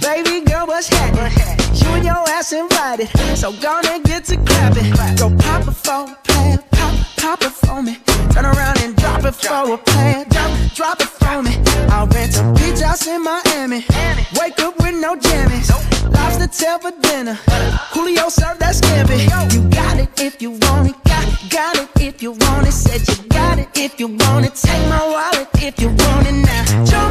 Baby girl, what's happening? You and your ass invited, so gonna get to clapping. Go pop a plan, pop, pop it for me. Turn around and drop it for a plan, drop, drop it for me. I'll rent a beach house in Miami. Wake up with no jammies. Lobster tail for dinner. Julio served that scampi. You got it if you want it. Got, got it if you want it. Said you got it if you want it. Take my wallet if you want it now.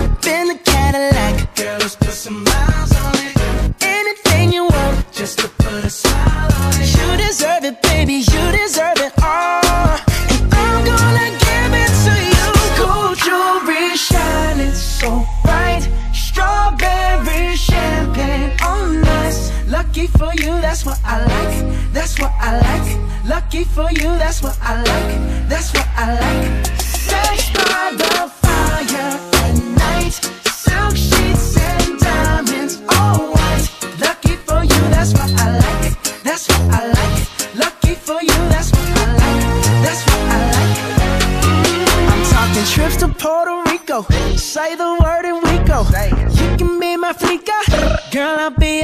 Lucky for you, that's what I like. That's what I like. Lucky for you, that's what I like. That's what I like. Sex by the fire at night. Silk sheets and diamonds, all white. Lucky for you, that's what I like. That's what I like. Lucky for you, that's what I like. That's what I like. I'm talking trips to Puerto Rico. Say the word and we go. You can be my flica. Girl, I'll be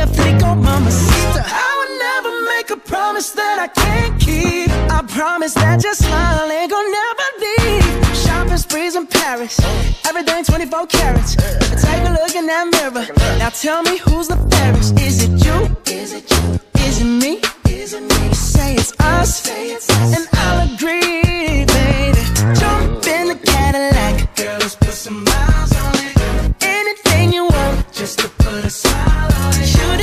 promise that I can't keep. I promise that your smile ain't gonna never leave. Shopping sprees in Paris, everything 24 carats. Take a look in that mirror. Now tell me who's the fairest? Is it you? Is it you? Is it me? Is it me? Say it's us, Say it's us. and I'll agree, baby. Jump in the Cadillac, girl, let's put some miles on it. Anything you want, just to put a smile on it.